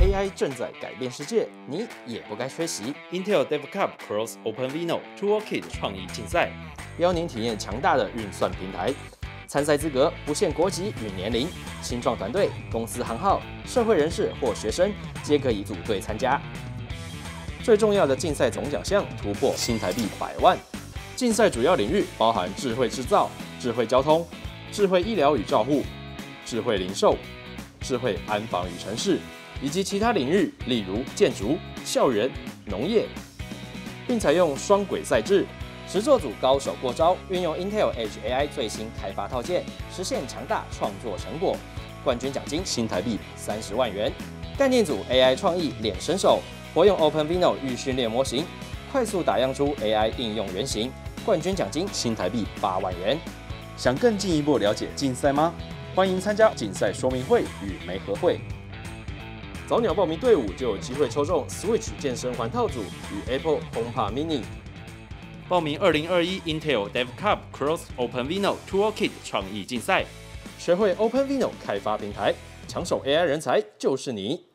AI 正在改变世界，你也不该缺席。Intel DevCup Cross OpenVINO Toolkit 创意竞赛，邀您体验强大的运算平台。参赛资格不限国籍与年龄，新创团队、公司行号、社会人士或学生皆可以组队参加。最重要的竞赛总奖项突破新台币百万。竞赛主要领域包含智慧制造、智慧交通、智慧医疗与照护、智慧零售、智慧安防与城市，以及其他领域，例如建筑、校园、农业，并采用双轨赛制。十作组高手过招，运用 Intel Edge AI 最新开发套件，实现强大创作成果。冠军奖金新台币三十万元。概念组 AI 创意练身手，活用 OpenVINO 预训练模型，快速打样出 AI 应用原型。冠军奖金新台币八万元。想更进一步了解竞赛吗？欢迎参加竞赛说明会与媒合会。早鸟报名队伍就有机会抽中 Switch 健身环套组与 Apple HomePod Mini。报名二零二一 Intel DevCup Cross OpenVINO Toolkit 创意竞赛。学会 OpenVINO 开发平台，抢手 AI 人才就是你。